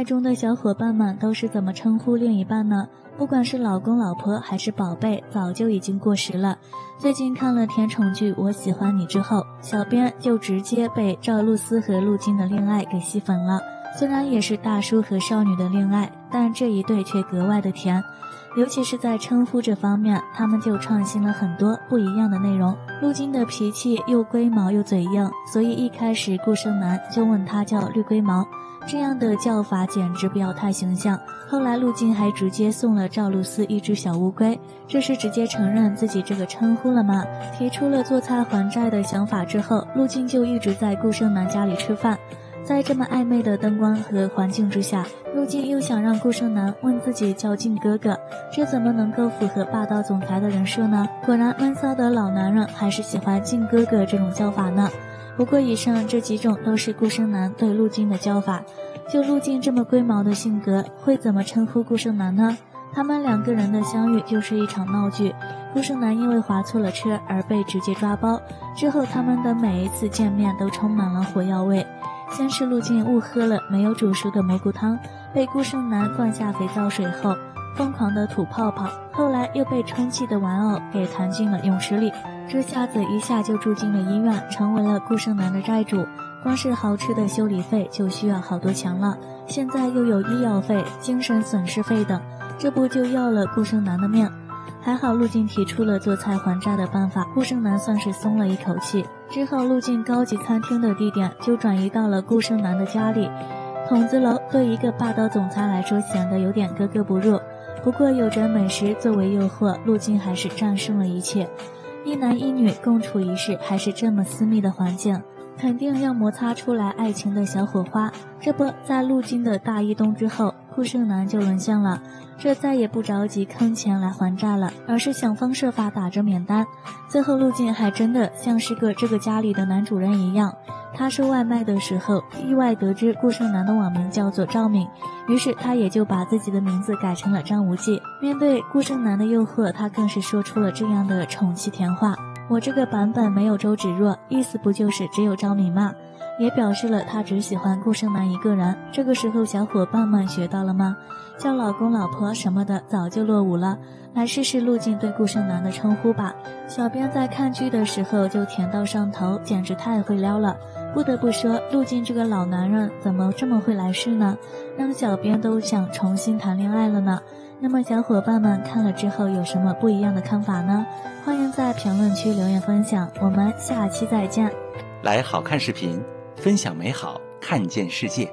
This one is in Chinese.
爱中的小伙伴们都是怎么称呼另一半呢？不管是老公、老婆还是宝贝，早就已经过时了。最近看了甜宠剧《我喜欢你》之后，小编就直接被赵露思和陆金的恋爱给吸粉了。虽然也是大叔和少女的恋爱，但这一对却格外的甜。尤其是在称呼这方面，他们就创新了很多不一样的内容。陆金的脾气又龟毛又嘴硬，所以一开始顾胜男就问他叫绿龟毛，这样的叫法简直不要太形象。后来陆晋还直接送了赵露思一只小乌龟，这是直接承认自己这个称呼了吗？提出了做菜还债的想法之后，陆晋就一直在顾胜男家里吃饭。在这么暧昧的灯光和环境之下，陆晋又想让顾胜男问自己叫靖哥哥，这怎么能够符合霸道总裁的人设呢？果然，闷骚的老男人还是喜欢靖哥哥这种叫法呢。不过，以上这几种都是顾胜男对陆静的叫法。就陆静这么龟毛的性格，会怎么称呼顾胜男呢？他们两个人的相遇就是一场闹剧。顾胜男因为划错了车而被直接抓包，之后他们的每一次见面都充满了火药味。先是陆静误喝了没有煮熟的蘑菇汤，被顾胜男灌下肥皂水后，疯狂的吐泡泡。后来又被充气的玩偶给弹进了泳池里，这下子一下就住进了医院，成为了顾胜男的债主。光是豪车的修理费就需要好多钱了，现在又有医药费、精神损失费等，这不就要了顾胜男的命？还好陆静提出了做菜还债的办法，顾胜男算是松了一口气。之后，陆静高级餐厅的地点就转移到了顾胜男的家里。筒子楼对一个霸道总裁来说显得有点格格不入，不过有着美食作为诱惑，陆军还是战胜了一切。一男一女共处一室，还是这么私密的环境。肯定要摩擦出来爱情的小火花。这不在陆军的大一冬之后，顾胜男就沦陷了。这再也不着急坑钱来还债了，而是想方设法打着免单。最后，陆静还真的像是个这个家里的男主人一样。他收外卖的时候，意外得知顾胜男的网名叫做赵敏，于是他也就把自己的名字改成了张无忌。面对顾胜男的诱惑，他更是说出了这样的宠妻甜话。我这个版本没有周芷若，意思不就是只有赵敏吗？也表示了他只喜欢顾胜男一个人。这个时候，小伙伴们学到了吗？叫老公、老婆什么的早就落伍了。来试试陆静对顾胜男的称呼吧。小编在看剧的时候就甜到上头，简直太会撩了。不得不说，陆静这个老男人怎么这么会来事呢？让小编都想重新谈恋爱了呢。那么，小伙伴们看了之后有什么不一样的看法呢？欢迎在评论区留言分享。我们下期再见。来好看视频，分享美好，看见世界。